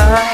I